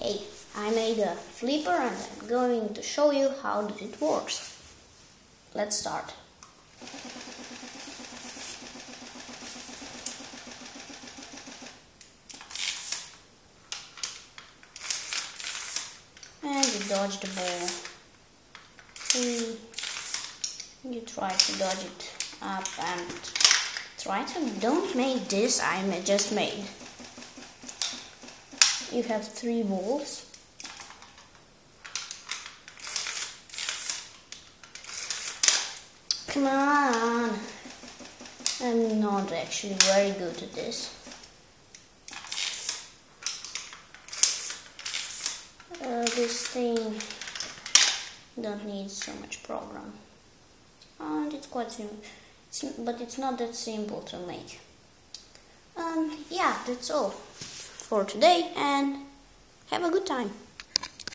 Hey, I made a flipper and I'm going to show you how it works. Let's start. And you dodge the ball. Hmm. You try to dodge it up and try to don't make this I just made you have three balls. Come on! I'm not actually very good at this. Uh, this thing don't need so much program. And it's quite simple, but it's not that simple to make. Um, yeah, that's all for today and have a good time.